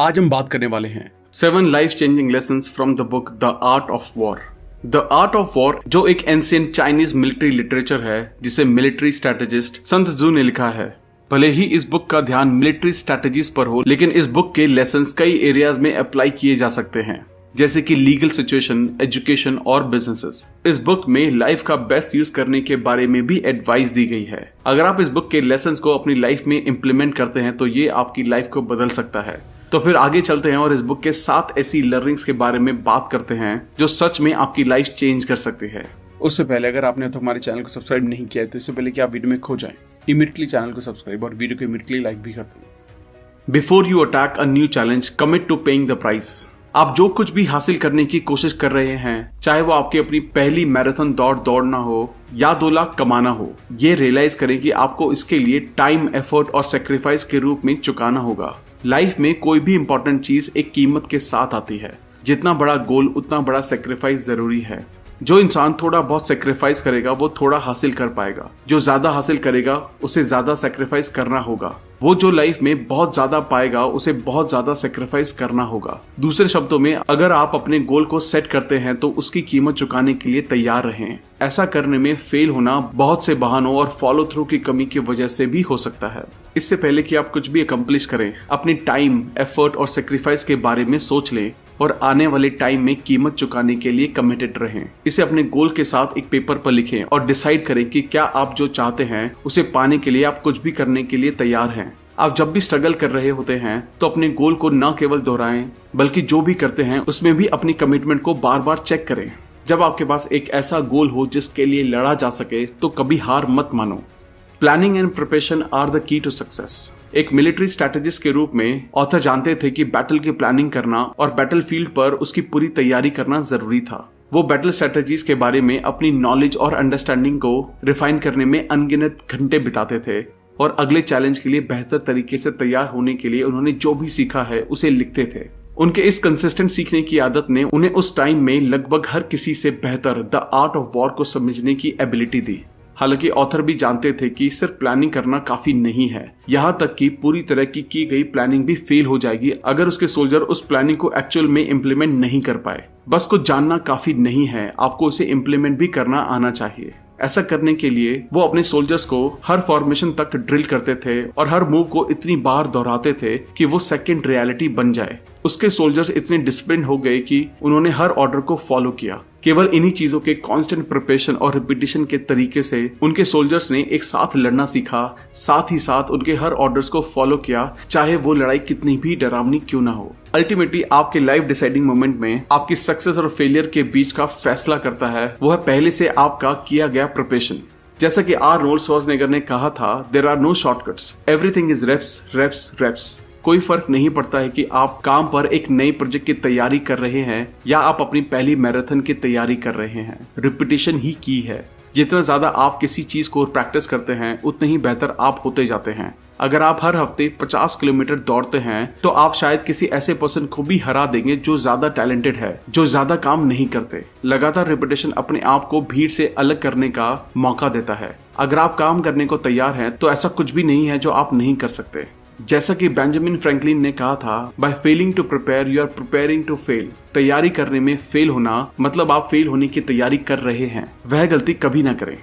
आज हम बात करने वाले हैं seven life changing lesson from the book the art of war the art of war जो एक एंशियंट चाइनीज़ मिलिट्री लिटरेचर है, जिसे मिलिट्री स्ट्रेटेजिस्ट संत जू ने लिखा है। भले ही इस बुक का ध्यान मिलिट्री स्ट्रेटेजीज पर हो, लेकिन इस बुक के लेसन कई एरियाज़ में अप्लाई किए जा सकते हैं। जैसे कि लीगल सिचुएशन एजुकेशन और बिजनेसेस इस बुक में लाइफ का बेस्ट यूज़ करने के बारे में भी एडवाइस दी गई है। अगर आप इस बुक के लेसन को अपनी लाइफ में इम्प्लीमेंट करते हैं तो ये आपकी लाइफ को बदल सकता है। तो फिर आगे चलते हैं और इस बुक के सात ऐसी लर्निंग्स के बारे में बात करते हैं जो सच में आपकी लाइफ चेंज कर सकती है। उससे पहले अगर आपने तो हमारे चैनल को सब्सक्राइब नहीं किया है तो इससे पहले कि आप वीडियो में खो जाएँ इमीडिएटली चैनल को सब्सक्राइब और वीडियो को इमीडिएटली लाइक भी कर दें before you attack a new challenge commit to paying the price आप जो कुछ भी हासिल करने की कोशिश कर रहे हैं चाहे वो आपकी अपनी पहली मैराथन दौड़ दौड़ना हो या दो लाख कमाना हो ये रियलाइज़ करें कि आपको इसके लिए टाइम एफर्ट और सेक्रीफाइस के रूप में चुकाना होगा। लाइफ में कोई भी इंपॉर्टेंट चीज़ एक कीमत के साथ आती है। जितना बड़ा गोल, उतना बड़ा सेक्रीफाइस ज़रूरी है। जो इंसान थोड़ा बहुत सेक्रीफाइस करेगा, वो थोड़ा हासिल कर पाएगा। जो ज़्यादा हासिल करेगा, उसे ज़्यादा सेक्रीफाइस करना होगा। वो जो लाइफ में बहुत ज़्यादा पाएगा, उसे बहुत ज़्यादा सेक्रीफाइस करना होगा। दूसरे शब्दों में, अगर आप अपने गोल को सेट करते हैं तो उसकी कीमत चुकाने के लिए तैयार रहें। ऐसा करने में फेल होना बहुत से बहानों और फॉलो थ्रू की कमी की वजह से भी हो सकता है। इससे पहले कि आप कुछ भी अकम्प्लिश करें, अपने टाइम एफर्ट और सेक्रीफाइस के बारे में सोच लें और आने वाले टाइम में कीमत चुकाने के लिए कमिटेड रहें। इसे अपने गोल के साथ एक पेपर पर लिखें और डिसाइड करें कि क्या आप जो चाहते हैं, उसे पाने के लिए आप कुछ भी करने के लिए तैयार हैं। आप जब भी स्ट्रगल कर रहे होते हैं तो अपने गोल को न केवल दोहराएँ, बल्कि जो भी करते हैं, उसमें भी अपनी कमिटमेंट को बार बार चेक करें। जब आपके पास एक ऐसा गोल हो जिसके लिए लड़ा जा सके तो कभी हार मत मानो। Planning and preparation are the key to success एक मिलिट्री स्ट्रेटेजिस्ट के रूप में ऑथर जानते थे कि बैटल की प्लानिंग करना और बैटल फ़ील्ड पर उसकी पूरी तैयारी करना ज़रूरी था। वो बैटल स्ट्रेटेजीज के बारे में अपनी नॉलेज और अंडरस्टैंडिंग को रिफाइन करने में अनगिनत घंटे बिताते थे और अगले चैलेंज के लिए बेहतर तरीके से तैयार होने के लिए उन्होंने जो भी सीखा है, उसे लिखते थे। उनके इस कंसिस्टेंट सीखने की आदत ने उन्हें उस टाइम में लगभग हर किसी से बेहतर द आर्ट ऑफ़ वॉर को समझने की एबिलिटी दी। हालाँकि ऑथर भी जानते थे कि सिर्फ़ प्लानिंग करना काफ़ी नहीं है। यहाँ तक कि पूरी तरह की की गई प्लानिंग भी फेल हो जाएगी अगर उसके सोल्जर उस प्लानिंग को एक्चुअल में इम्प्लीमेंट नहीं कर पाए। बस को जानना काफ़ी नहीं है। आपको उसे इम्प्लीमेंट भी करना आना चाहिए। ऐसा करने के लिए वो अपने सोल्जर्स को हर फॉर्मेशन तक ड्रिल करते थे और हर मूव को इतनी बार दोहराते थे कि वो सेकेंड रियलिटी बन जाए। उसके सोल्जर्स इतने डिसिप्लिन हो गए कि उन्होंने हर ऑर्डर को फॉलो किया। केवल इन्हीं चीज़ों के कांस्टेंट प्रिपरेशन और रिपीटेशन के तरीके से उनके सोल्जर्स ने एक साथ लड़ना सीखा, साथ ही साथ उनके हर ऑर्डर्स को फॉलो किया, चाहे वो लड़ाई कितनी भी डरावनी क्यों ना हो। अल्टीमेटली आपके लाइफ डिसाइडिंग मोमेंट में आपकी सक्सेस और फेलियर के बीच का फैसला करता है, वो है पहले से आपका किया गया प्रिपरेशन जैसा कि आर रोल्स ने कहा था there are no shortcuts everything is reps reps reps कोई फ़र्क नहीं पड़ता है कि आप काम पर एक नई प्रोजेक्ट की तैयारी कर रहे हैं या आप अपनी पहली मैराथन की तैयारी कर रहे हैं। रिपीटेशन ही की है। जितना ज़्यादा आप किसी चीज़ को प्रैक्टिस करते हैं, उतने ही बेहतर आप होते जाते हैं। अगर आप हर हफ़्ते 50 किलोमीटर दौड़ते हैं तो आप शायद किसी ऐसे पर्सन को भी हरा देंगे जो ज़्यादा टैलेंटेड है, जो ज़्यादा काम नहीं करते। लगातार रिपीटेशन अपने आप को भीड़ से अलग करने का मौका देता है। अगर आप काम करने को तैयार हैं तो ऐसा कुछ भी नहीं है जो आप नहीं कर सकते। जैसा कि बेंजामिन फ्रैंकलिन ने कहा था by failing to prepare you are preparing to fail तैयारी करने में फेल होना मतलब आप फेल होने की तैयारी कर रहे हैं। वह गलती कभी ना करें।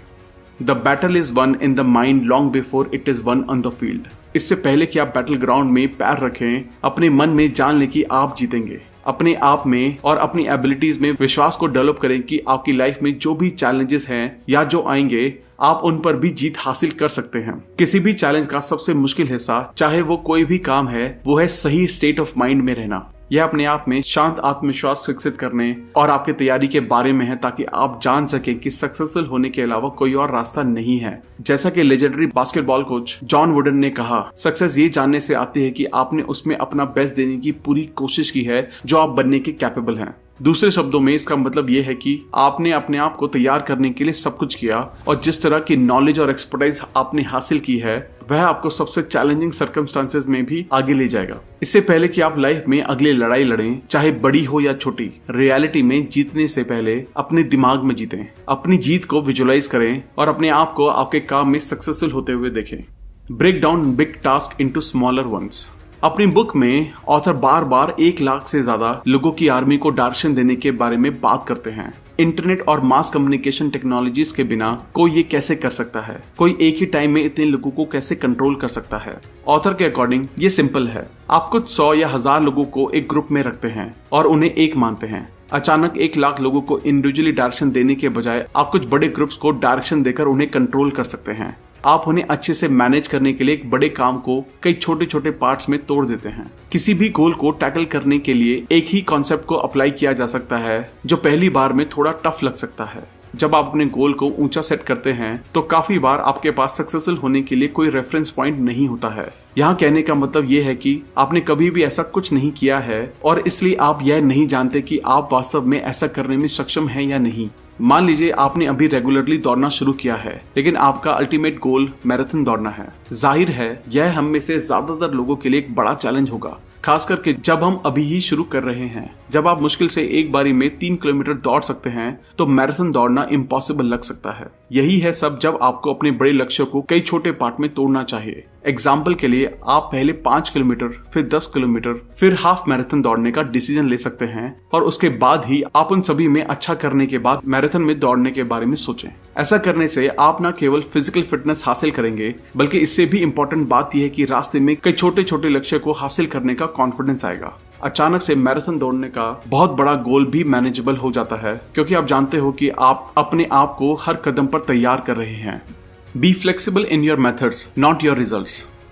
The battle is won in the mind long before it is won on the field इससे पहले कि आप बैटल ग्राउंड में पैर रखें, अपने मन में जान लें कि आप जीतेंगे। अपने आप में और अपनी एबिलिटीज में विश्वास को डेवलप करें कि आपकी लाइफ में जो भी चैलेंजेस हैं या जो आएँगे आप उन पर भी जीत हासिल कर सकते हैं। किसी भी चैलेंज का सबसे मुश्किल हिस्सा, चाहे वो कोई भी काम है, वो है सही स्टेट ऑफ़ माइंड में रहना। यह अपने आप में शांत आत्मविश्वास विकसित करने और आपकी तैयारी के बारे में है ताकि आप जान सके कि सक्सेसफुल होने के अलावा कोई और रास्ता नहीं है। जैसा कि legendary basketball coach John Wooden ने कहा सक्सेस ये जानने से आती है कि आपने उसमें अपना बेस्ट देने की पूरी कोशिश की है जो आप बनने के कैपेबल हैं। दूसरे शब्दों में इसका मतलब यह है कि आपने अपने आप को तैयार करने के लिए सब कुछ किया और जिस तरह की नॉलेज और एक्सपर्टाइज आपने हासिल की है, वह आपको सबसे चैलेंजिंग सर्कमस्टांसेस में भी आगे ले जाएगा। इससे पहले कि आप लाइफ में अगली लड़ाई लड़ें, चाहे बड़ी हो या छोटी रियलिटी में जीतने से पहले अपने दिमाग में जीतें। अपनी जीत को विजुलाइज करें और अपने आप को आपके काम में सक्सेसफुल होते हुए देखें। Break down big task into smaller ones अपनी बुक में ऑथर बार बार एक लाख से ज़्यादा लोगों की आर्मी को डायरेक्शन देने के बारे में बात करते हैं। इंटरनेट और मास कम्युनिकेशन टेक्नोलॉजीज़ के बिना कोई ये कैसे कर सकता है? कोई एक ही टाइम में इतने लोगों को कैसे कंट्रोल कर सकता है? ऑथर के अकॉर्डिंग ये सिंपल है। आप कुछ सौ या हज़ार लोगों को एक ग्रुप में रखते हैं और उन्हें एक मानते हैं। अचानक एक लाख लोगों को इंडिविजुअली डायरेक्शन देने के बजाय आप कुछ बड़े ग्रुप्स को डायरेक्शन देकर उन्हें कंट्रोल कर सकते हैं। आप उन्हें अच्छे से मैनेज करने के लिए एक बड़े काम को कई छोटे छोटे पार्ट्स में तोड़ देते हैं। किसी भी गोल को टैकल करने के लिए एक ही कॉन्सेप्ट को अप्लाई किया जा सकता है, जो पहली बार में थोड़ा टफ लग सकता है। जब आप अपने गोल को ऊँचा सेट करते हैं तो काफ़ी बार आपके पास सक्सेसफुल होने के लिए कोई रेफरेंस पॉइंट नहीं होता है। यहाँ कहने का मतलब ये है कि आपने कभी भी ऐसा कुछ नहीं किया है, और इसलिए आप यह नहीं जानते कि आप वास्तव में ऐसा करने में सक्षम हैं या नहीं। मान लीजिए आपने अभी रेगुलरली दौड़ना शुरू किया है, लेकिन आपका अल्टीमेट गोल मैराथन दौड़ना है। ज़ाहिर है, यह हम में से ज़्यादातर लोगों के लिए एक बड़ा चैलेंज होगा। खास करके जब हम अभी ही शुरू कर रहे हैं। जब आप मुश्किल से एक बारी में तीन किलोमीटर दौड़ सकते हैं तो मैराथन दौड़ना इम्पॉसिबल लग सकता है। यही है सब जब आपको अपने बड़े लक्ष्य को कई छोटे पार्ट में तोड़ना चाहिए। एग्ज़ाम्पल के लिए आप पहले पाँच किलोमीटर, फिर दस किलोमीटर, फिर हाफ़ मैराथन दौड़ने का डिसीज़न ले सकते हैं और उसके बाद ही आप उन सभी में अच्छा करने के बाद मैराथन में दौड़ने के बारे में सोचें। ऐसा करने से आप ना केवल फ़िज़िकल फिटनेस हासिल करेंगे, बल्कि इससे भी इम्पोर्टेंट बात यह है कि रास्ते में कई छोटे छोटे लक्ष्य को हासिल करने का कॉन्फिडेंस आएगा। अचानक से मैराथन दौड़ने का बहुत बड़ा गोल भी मैनेजेबल हो जाता है, क्योंकि आप जानते हो कि आप अपने आप को हर कदम पर तैयार कर रहे हैं। Be flexible in your methods not your result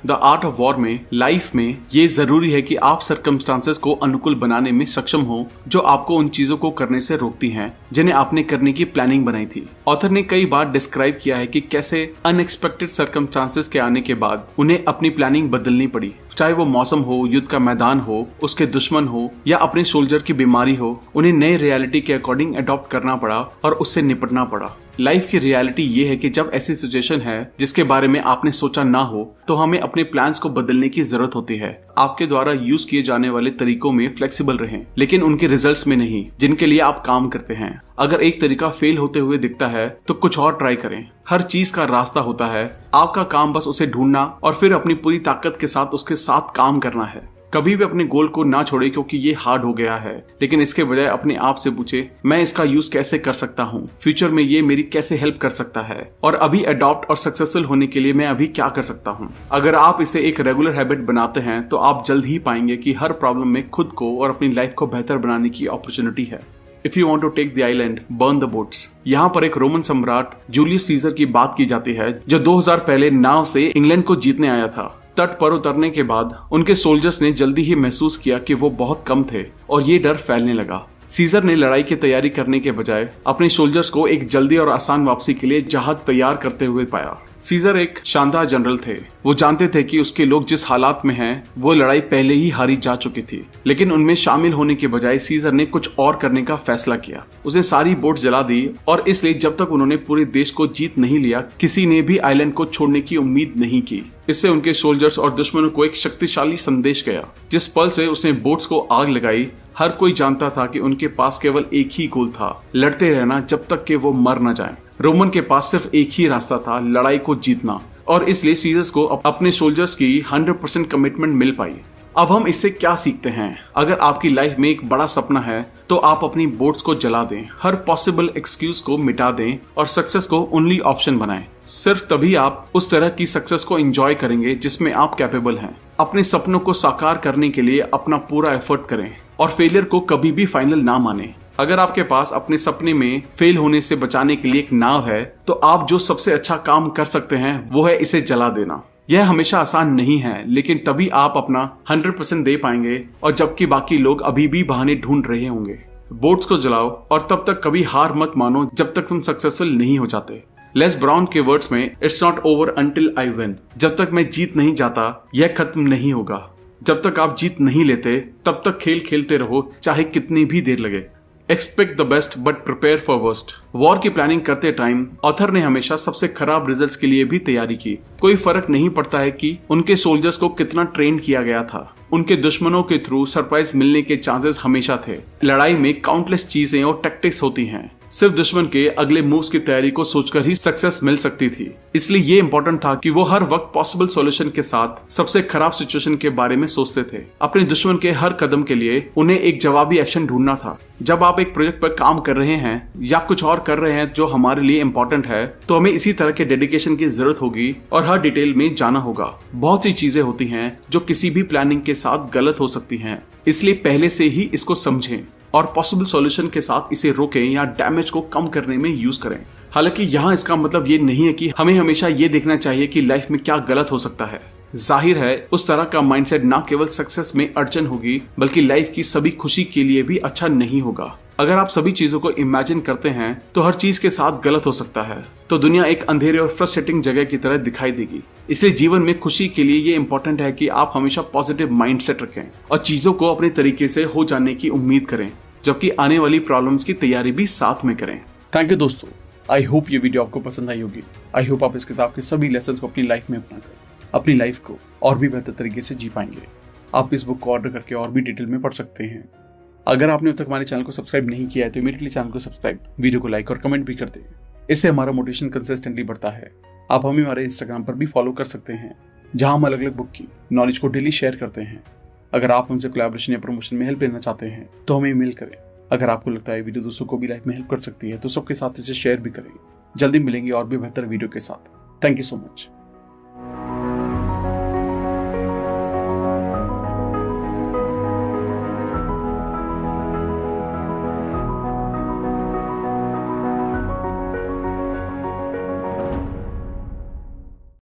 the art of war में लाइफ में, ये ज़रूरी है कि आप सरकमस्टांसेस को अनुकूल बनाने में सक्षम हो, जो आपको उन चीज़ों को करने से रोकती हैं, जिन्हें आपने करने की प्लानिंग बनाई थी। ऑथर ने कई बार डिस्क्राइब किया है कि कैसे अनएक्सपेक्टेड सरकमस्टांसेस के आने के बाद उन्हें अपनी प्लानिंग बदलनी पड़ी। चाहे वो मौसम हो, युद्ध का मैदान हो, उसके दुश्मन हो, या अपने सोल्जर की बीमारी हो, उन्हें नए रियलिटी के अकॉर्डिंग अडॉप्ट करना पड़ा और उससे निपटना पड़ा। लाइफ की रियलिटी ये है कि जब ऐसी सिचुएशन है जिसके बारे में आपने सोचा ना हो तो हमें अपने प्लान्स को बदलने की ज़रूरत होती है। आपके द्वारा यूज़ किए जाने वाले तरीकों में फ्लेक्सिबल रहें, लेकिन उनके रिजल्ट्स में नहीं, जिनके लिए आप काम करते हैं। अगर एक तरीका फेल होते हुए दिखता है तो कुछ और ट्राई करें। हर चीज़ का रास्ता होता है। आपका काम बस उसे ढूंढना और फिर अपनी पूरी ताकत के साथ उसके साथ काम करना है। कभी भी अपने गोल को ना छोड़े क्योंकि ये हार्ड हो गया है। लेकिन इसके बजाय अपने आप से पूछे, मैं इसका यूज़ कैसे कर सकता हूँ? फ्यूचर में ये मेरी कैसे हेल्प कर सकता है? और अभी अडॉप्ट और सक्सेसफुल होने के लिए मैं अभी क्या कर सकता हूँ? अगर आप इसे एक रेगुलर हैबिट बनाते हैं तो आप जल्द ही पाएँगे कि हर प्रॉब्लम में खुद को और अपनी लाइफ को बेहतर बनाने की अपॉर्चुनिटी है। If you want to take the island burn the boats यहाँ पर एक रोमन सम्राट जूलियस सीजर की बात की जाती है, जो 2000 पहले नाव से इंग्लैंड को जीतने आया था। तट पर उतरने के बाद उनके सोल्जर्स ने जल्दी ही महसूस किया कि वो बहुत कम थे और ये डर फैलने लगा। सीजर ने लड़ाई की तैयारी करने के बजाय अपने सोल्जर्स को एक जल्दी और आसान वापसी के लिए जहाज़ तैयार करते हुए पाया। सीजर एक शानदार जनरल थे। वो जानते थे कि उसके लोग जिस हालात में हैं, वो लड़ाई पहले ही हारी जा चुकी थी। लेकिन उनमें शामिल होने के बजाय सीजर ने कुछ और करने का फैसला किया। उसने सारी बोट जला दी और इसलिए जब तक उन्होंने पूरे देश को जीत नहीं लिया, किसी ने भी आइलैंड को छोड़ने की उम्मीद नहीं की। इससे उनके सोल्जर्स और दुश्मनों को एक शक्तिशाली संदेश गया, जिस पल से उसने बोट्स को आग लगाई हर कोई जानता था कि उनके पास केवल एक ही गोल था, लड़ते रहना जब तक कि वो मर न जाए। रोमन के पास सिर्फ़ एक ही रास्ता था, लड़ाई को जीतना। और इसलिए सीजर्स को अपने सोल्जर्स की 100 परसेंट कमिटमेंट मिल पाई। अब हम इससे क्या सीखते हैं? अगर आपकी लाइफ में एक बड़ा सपना है तो आप अपनी बोट्स को जला दें, हर पॉसिबल एक्सक्यूज को मिटा दें और सक्सेस को ओनली ऑप्शन बनाएँ। सिर्फ़ तभी आप उस तरह की सक्सेस को एंजॉय करेंगे जिसमें आप कैपेबल हैं। अपने सपनों को साकार करने के लिए अपना पूरा एफर्ट करें। और फेलियर को कभी भी फाइनल ना माने। अगर आपके पास अपने सपने में फेल होने से बचाने के लिए एक नाव है तो आप जो सबसे अच्छा काम कर सकते हैं, वो है इसे जला देना। यह हमेशा आसान नहीं है, लेकिन तभी आप अपना 100 परसेंट दे पाएँगे, और जबकि बाकी लोग अभी भी बहाने ढूंढ रहे होंगे। बोट्स को जलाओ, और तब तक कभी हार मत मानो जब तक तुम सक्सेसफुल नहीं हो जाते। लेस ब्राउन के वर्ड्स में it's not over until I win जब तक मैं जीत नहीं जाता, यह खत्म नहीं होगा। जब तक आप जीत नहीं लेते, तब तक खेल खेलते रहो, चाहे कितनी भी देर लगे। Expect the best but prepare for worst war की प्लानिंग करते टाइम ऑथर ने हमेशा सबसे खराब रिजल्ट्स के लिए भी तैयारी की। कोई फ़र्क नहीं पड़ता है कि उनके सोल्जर्स को कितना ट्रेन किया गया था। उनके दुश्मनों के थ्रू सरप्राइज़ मिलने के चांसेस हमेशा थे। लड़ाई में काउंटलेस चीज़ें और टेक्टिक्स होती हैं। सिर्फ़ दुश्मन के अगले मूव्स की तैयारी को सोचकर ही सक्सेस मिल सकती थी। इसलिए ये इम्पोर्टेंट था कि वो हर वक्त पॉसिबल सॉल्यूशन के साथ सबसे खराब सिचुएशन के बारे में सोचते थे। अपने दुश्मन के हर कदम के लिए उन्हें एक जवाबी एक्शन ढूंढना था। जब आप एक प्रोजेक्ट पर काम कर रहे हैं या कुछ और कर रहे हैं जो हमारे लिए इम्पोर्टेंट है तो हमें इसी तरह के डेडिकेशन की ज़रूरत होगी और हर डिटेल में जाना होगा। बहुत सी चीज़ें होती हैं जो किसी भी प्लानिंग के साथ गलत हो सकती हैं। इसलिए पहले से ही इसको समझें। और पॉसिबल सॉल्यूशन के साथ इसे रोकें या डैमेज को कम करने में यूज़ करें। हालाँकि यहाँ इसका मतलब ये नहीं है कि हमें हमेशा ये देखना चाहिए कि लाइफ में क्या गलत हो सकता है। ज़ाहिर है, उस तरह का माइंडसेट ना केवल सक्सेस में अड़चन होगी, बल्कि लाइफ की सभी खुशी के लिए भी अच्छा नहीं होगा। अगर आप सभी चीज़ों को इमेजिन करते हैं तो हर चीज़ के साथ गलत हो सकता है। तो दुनिया एक अंधेरे और फ्रस्ट्रेटिंग जगह की तरह दिखाई देगी। इसलिए जीवन में खुशी के लिए ये इंपॉर्टेंट है कि आप हमेशा पॉजिटिव माइंडसेट रखें और चीज़ों को अपने तरीके से हो जाने की उम्मीद करें, जबकि आने वाली प्रॉब्लम्स की तैयारी भी साथ में करें। थैंक यू दोस्तों। आई होप ये वीडियो आपको पसंद आई होगी। आई होप आप इस किताब के सभी लेसन को अपनी लाइफ में अपना कर अपनी लाइफ को और भी बेहतर तरीके से जी पाएँगे। आप इस बुक को ऑर्डर करके और भी डिटेल में पढ़ सकते हैं। अगर आपने अब तक हमारे चैनल को सब्सक्राइब नहीं किया है तो इमीडिएटली चैनल को सब्सक्राइब वीडियो को लाइक और कमेंट भी कर दें। इससे हमारा मोटिवेशन कंसिस्टेंटली बढ़ता है। आप हमें हमारे इंस्टाग्राम पर भी फॉलो कर सकते हैं, जहाँ हम अलग अलग बुक की नॉलेज को डेली शेयर करते हैं। अगर आप हमसे कोलेबोरेशन या प्रमोशन में हेल्प लेना चाहते हैं तो हमें ईमेल करें। अगर आपको लगता है वीडियो दोस्तों को भी लाइफ में हेल्प कर सकती है तो सबके साथ इसे शेयर भी करें। जल्दी मिलेंगे और भी बेहतर वीडियो के साथ। Thank you so much